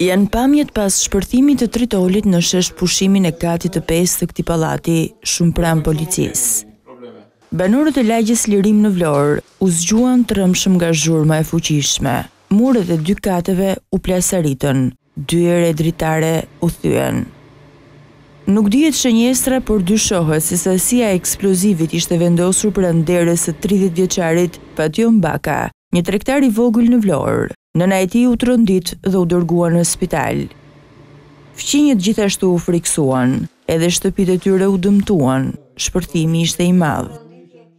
Janë pamjet pas shpërthimit të tritolit në shesh pushimin e katit të pesë të këtij pallati, shumë pranë policisë. Banorët e lagjes Lirim në Vlorë u zgjuan trembshëm nga zhurma e fuqishme. Muret e dy kateve u plasaritën. Dyer e dritare u thyen. Nuk dihet shënjestra, por dyshohet se sasia e eksplozivit ishte vendosur pranë derës së tridhjetë vjeçarit Fatjon Baka, një tregtar i vogël në Vlorë. Nëna e tij u trondit dhe u dërgua në spital. Fqinjët gjithashtu u frikësuan. Edhe shtëpitë e tyre u dëmtuan. Shpërthimi ishte i madh.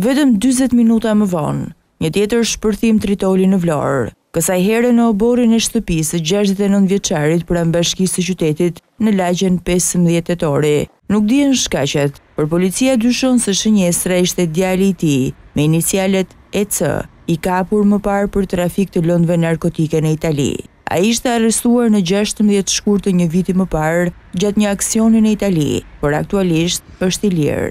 Vetëm dyzet minuta më vonë, një tjetër shpërthim tritoli në Vlorë, kësaj herë në oborrin e shtëpisë së gjashtëdhjetë e nëntë vjeçarit pranë bashkisë së qytetit në lagjen pesëmbëdhjetë tetori. Nuk dihen shkaqet, por policia dyshon se shënjestra ishte djali i tij, me inicialet EC, i kapur më parë për trafik të lëndëve narkotike në Itali. Ai ishte arrestuar në gjashtëmbëdhjetë shkurt të një viti më parë gjatë një aksioni në Itali, por aktualisht është i lirë.